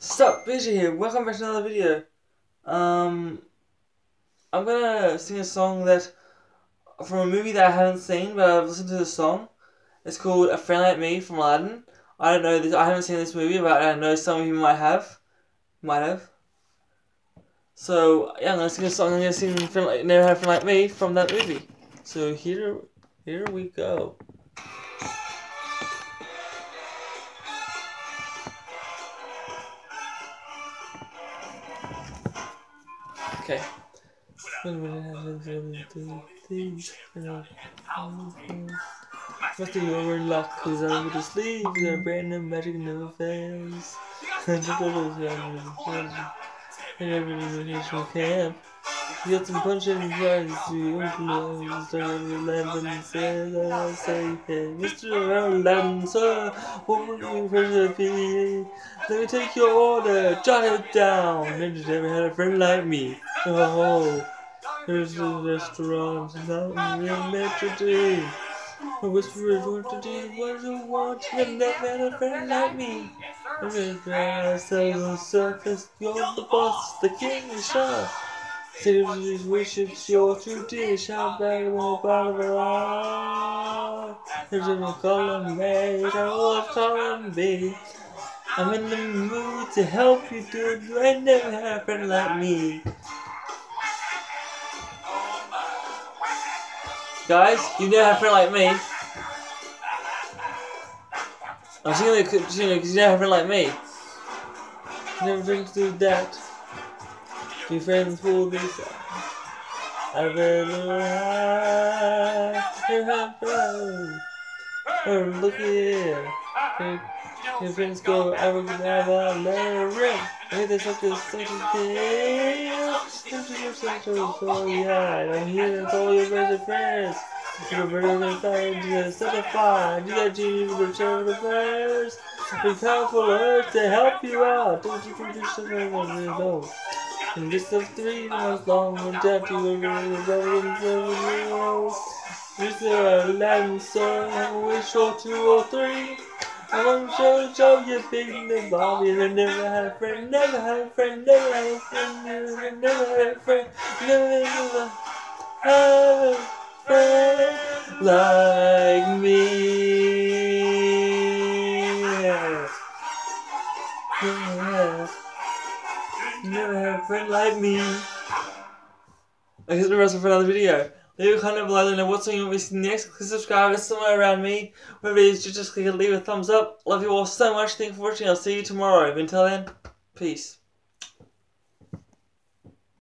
Stop, busy here. Welcome back to another video. Um, I'm gonna sing a song that from a movie that I haven't seen, but I've listened to the song. It's called "A Friend Like Me" from Aladdin. I don't know this. I haven't seen this movie, but I know some of you might have. Might have. So yeah, I'm gonna sing a song. I'm gonna sing "Friend Like Never Had a Friend Like Me" from that movie. So here, here we go. Okay. Must be over luck, cause I'm the sleeves, and brand new magic never fails. camp. You got some punch in your eyes, you open the start of land and says, I say, hey, Mr. Aladdin, sir, what would you prefer to be? Let me take your order, jot it down. Never never had a friend like me. Oh, there's a restaurant, not real metro. I whisper what to do, what you want? You never had a friend like me. I'm just trying on the surface, you're the boss, the king, the shah. Citizens worships your true dish, how bad it won't bother eye. There's a column made, I was calling me. I'm in the mood to help you, dude. You ain't never had a friend like me. Guys, you never had a friend like me. I'm singing it because you never had a friend like me. Never drink through that. Be friends for this. I've been Oh, look here. Your friends go, I will have a ring. Hey, there's such a such a thing. So yeah, I'm here to all your friends and friends. You're better than fine, just such a fine. You got genie with the affairs. Be powerful earth to help you out. Don't you think this should have one no. And this of three months long and death you were going to go in seven years. Is there a land, sir? We sure two or three? I want to show, you big and Bobby. I never had a friend, never had a friend, never had a friend, never, never had a friend, never, never had a friend like me. Yeah. Never had a friend like me. I guess the rest for another video. Leave a comment below, me know what song you want me to see next. Click subscribe, it's somewhere around me. Wherever it is, just click and leave a thumbs up. Love you all so much, thank you for watching, I'll see you tomorrow. Until then, peace.